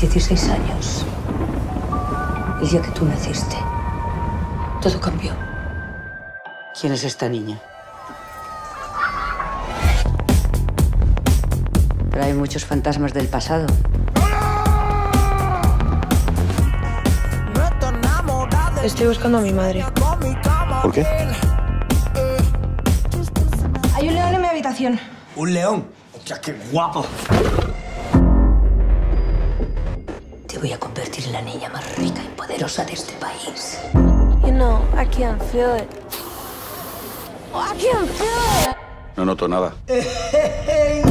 16 años, el día que tú naciste, todo cambió. ¿Quién es esta niña? Pero hay muchos fantasmas del pasado. Estoy buscando a mi madre. ¿Por qué? Hay un león en mi habitación. ¿Un león? ¡Hostia, qué guapo! Voy a convertir en la niña más rica y poderosa de este país. You know, I can't feel it. I can't feel it. No noto nada.